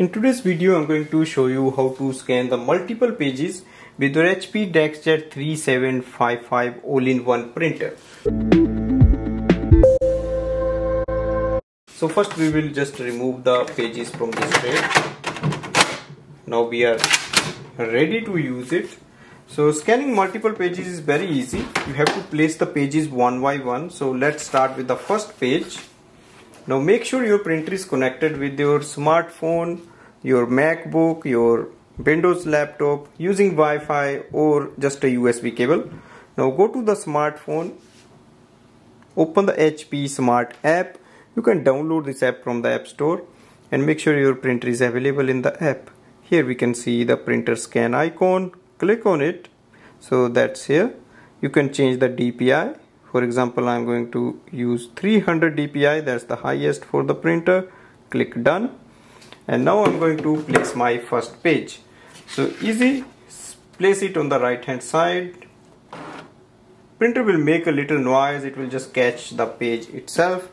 In today's video I'm going to show you how to scan the multiple pages with your HP DeskJet 3755 all-in-one printer. So first we will just remove the pages from this tray. Now we are ready to use it. So scanning multiple pages is very easy. You have to place the pages one by one. So let's start with the first page. Now make sure your printer is connected with your smartphone, your MacBook, your Windows laptop using Wi-Fi or just a USB cable. Now go to the smartphone, open the HP Smart app. You can download this app from the App Store and make sure your printer is available in the app. Here we can see the printer scan icon. Click on it. So that's here. You can change the DPI for example I'm going to use 300 dpi that's the highest for the printer. Click done. And now I'm going to place my first page. So easy. Place it on the right hand side. Printer will make a little noise. It will just catch the page itself.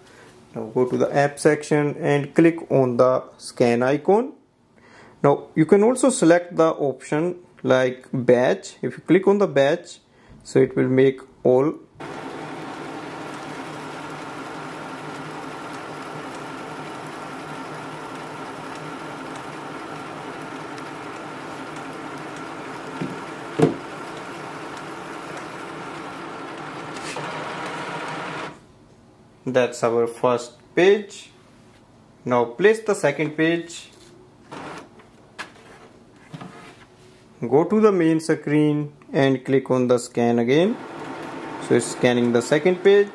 Now go to the app section and click on the scan icon. Now you can also select the option like batch. If you click on the batch so it will make all that's our first page. Now place the second page. Go to the main screen and click on the scan again. So it's scanning the second page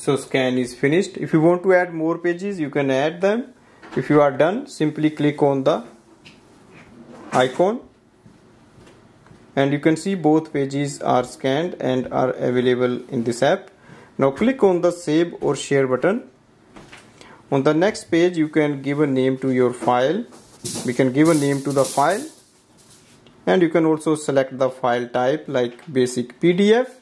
so scan is finished. If you want to add more pages you can add them. If you are done simply click on the icon. And you can see both pages are scanned and are available in this app. Now click on the save or share button. On the next page you can give a name to your file. We can give a name to the file. And you can also select the file type like basic PDF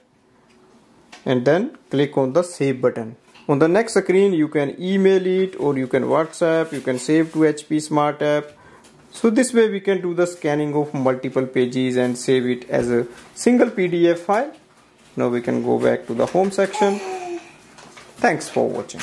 and then click on the save button. On the next screen you can email it or you can whatsapp you can save to hp smart app. So this way we can do the scanning of multiple pages and save it as a single pdf file. Now we can go back to the home section. Thanks for watching